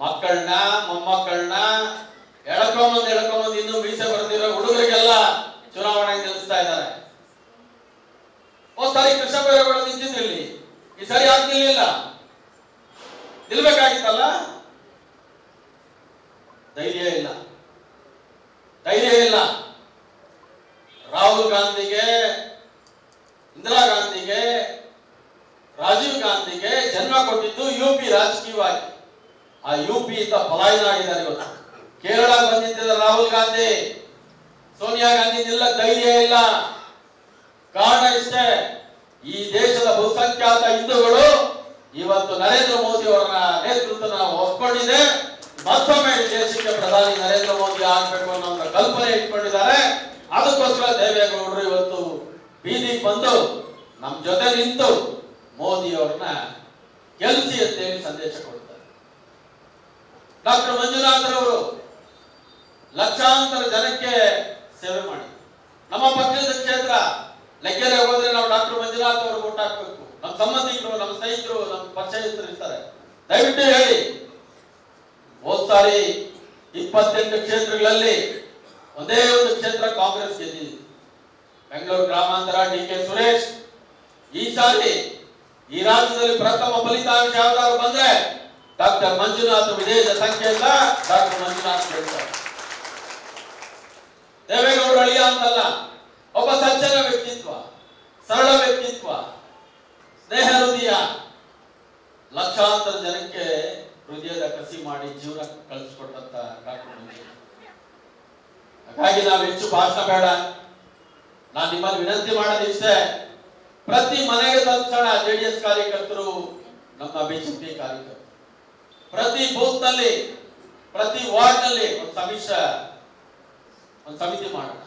ಮಕ್ಕಳನ್ನ, ಮೊಮ್ಮಕ್ಕಳನ್ನ, ಎಳ್ಕೊಂಬಂದು ಎಳ್ಕೊಂಬಂದು ಇನ್ನು ಮೀಸೆ ಬರ್ತಿರೋ ಹುಡುಗರಿಗೆಲ್ಲ ಚುನಾವಣೆ ನಿಲ್ಲಿಸ್ತಾ ಇದ್ದಾರೆ. ಹೋದ್ ಸಾರಿ ಕೃಷ್ಣ ಬೈರೇಗೌಡ ಇಲ್ಲಿ. ಈ ಸರಿ ಯಾಕೆ ನಿಲ್ಲಿಲ್ಲ? ನಿಲ್ಬೇಕಾಗಿತ್ತಲ್ಲ? ಧೈರ್ಯ ಇಲ್ಲ. ಧೈರ್ಯ ಇಲ್ಲ. ರಾಹುಲ್ ಗಾಂಧಿಗೆ, ಇಂದಿರಾ ಗಾಂಧಿಗೆ, ರಾಜೀವ್ ಗಾಂಧಿಗೆ ಜನ್ಮ ಕೊಟ್ಟಿದ್ದು ಯುಪಿ ರಾಜಕೀಯವಾಗಿ. ಆ ಯು ಪಿ ಪಲಾಯನ ಆಗಿದ್ದಾರೆ ಇವತ್ತು. ಕೇರಳ ಬಂದಿದ್ದ ರಾಹುಲ್ ಗಾಂಧಿ, ಸೋನಿಯಾ ಗಾಂಧಿ ಇಲ್ಲ ಧೈರ್ಯ ಇಲ್ಲ. ಕಾರಣ ಇಷ್ಟೇ, ಈ ದೇಶದ ಬಹುಸಂಖ್ಯಾತ ಹಿಂದೂಗಳು ಇವತ್ತು ನರೇಂದ್ರ ಮೋದಿ ಅವರ ನೇತೃತ್ವ ಒಪ್ಪಿಕೊಂಡಿದೆ ಮತ್ತೊಮ್ಮೆ ದೇಶಕ್ಕೆ ಪ್ರಧಾನಿ ನರೇಂದ್ರ ಮೋದಿ ಆಗ್ಬೇಕು ಅನ್ನೋ ಒಂದು ಕಲ್ಪನೆ ಇಟ್ಕೊಂಡಿದ್ದಾರೆ. ಅದಕ್ಕೋಸ್ಕರ ದೇವೇಗೌಡರು ಇವತ್ತು ಬೀದಿಗೆ ಬಂದು ನಮ್ಮ ಜೊತೆ ನಿಂತು ಮೋದಿ ಅವ್ರನ್ನ ಗೆಲ್ಲಿಸಿ ಅಂತೇಳಿ ಸಂದೇಶ ಕೊಡ್ತಾರೆ. ಡಾಕ್ಟರ್ ಮಂಜುನಾಥರವರು ಲಕ್ಷಾಂತರ ಜನಕ್ಕೆ ಸೇವೆ ಮಾಡಿ ನಮ್ಮ ಪಕ್ಷದ ಕ್ಷೇತ್ರ ಲೆಕ್ಕರೆ ಹೋದ್ರೆ ನಾವು ಡಾಕ್ಟರ್ ಮಂಜುನಾಥ್ ಅವರು ಓಟ್ ಹಾಕ್ಬೇಕು. ನಮ್ಮ ಸಂಬಂಧಿಕರು, ನಮ್ಮ ಸ್ನೇಹಿತರು ನಮ್ಮ ಪರಿಚಯಸ್ಥರು ಇರ್ತಾರೆ. ದಯವಿಟ್ಟು ಹೇಳಿ, ಹೋದ್ ಸಾರಿ ಇಪ್ಪತ್ತೆಂಟು ಕ್ಷೇತ್ರಗಳಲ್ಲಿ ಒಂದೇ ಒಂದು ಕ್ಷೇತ್ರ ಕಾಂಗ್ರೆಸ್ ಗೆದ್ದಿದೆ. ಬೆಂಗಳೂರು ಗ್ರಾಮಾಂತರ ಡಿ ಕೆ ಸುರೇಶ್. ಈ ಸಾರಿ ಈ ರಾಜ್ಯದಲ್ಲಿ ಪ್ರಥಮ ಫಲಿತಾಂಶ ಯಾವ್ದಾದ್ರು ಬಂದ್ರೆ ಡಾಕ್ಟರ್ ಮಂಜುನಾಥ್ ವಿಜಯದ ಸಂಖ್ಯೆಯಿಂದ ಡಾಕ್ಟರ್ ಮಂಜುನಾಥ್ ಹೇಳ್ತಾರೆ. ದೇವೇಗೌಡರು ಅಳಿಯ ಅಂತಲ್ಲ, ಒಬ್ಬ ಸಜ್ಜನ ವ್ಯಕ್ತಿತ್ವ, ಸರಳ ವ್ಯಕ್ತಿತ್ವ, ಸ್ನೇಹ ಹೃದಯ, ಲಕ್ಷಾಂತರ ಜನಕ್ಕೆ ಹೃದಯದ ಕಸಿ ಮಾಡಿ ಜೀವನ ಕಳಿಸ್ಕೊಟ್ಟಂತ ಡಾಕ್ಟರ್ ಹಾಗಾಗಿ ನಾವು ಹೆಚ್ಚು ಭಾಷಣ ಬೇಡ. ನಾನು ನಿಮ್ಮಲ್ಲಿ ವಿನಂತಿ ಮಾಡೋದಿಷ್ಟೇ ಪ್ರತಿ ಮನೆಗೆ ತಕ್ಷಣ ಜೆಡಿಎಸ್ ಕಾರ್ಯಕರ್ತರು ನಮ್ಮ ಬಿಜೆಪಿ ಕಾರ್ಯಕರ್ತರು. ಪ್ರತಿ ಬೂತ್ನಲ್ಲಿ ಪ್ರತಿ ವಾರ್ಡ್ನಲ್ಲಿ ಒಂದು ಸಮಿಶ್ರ ಒಂದು ಸಮಿತಿ ಮಾಡೋಣ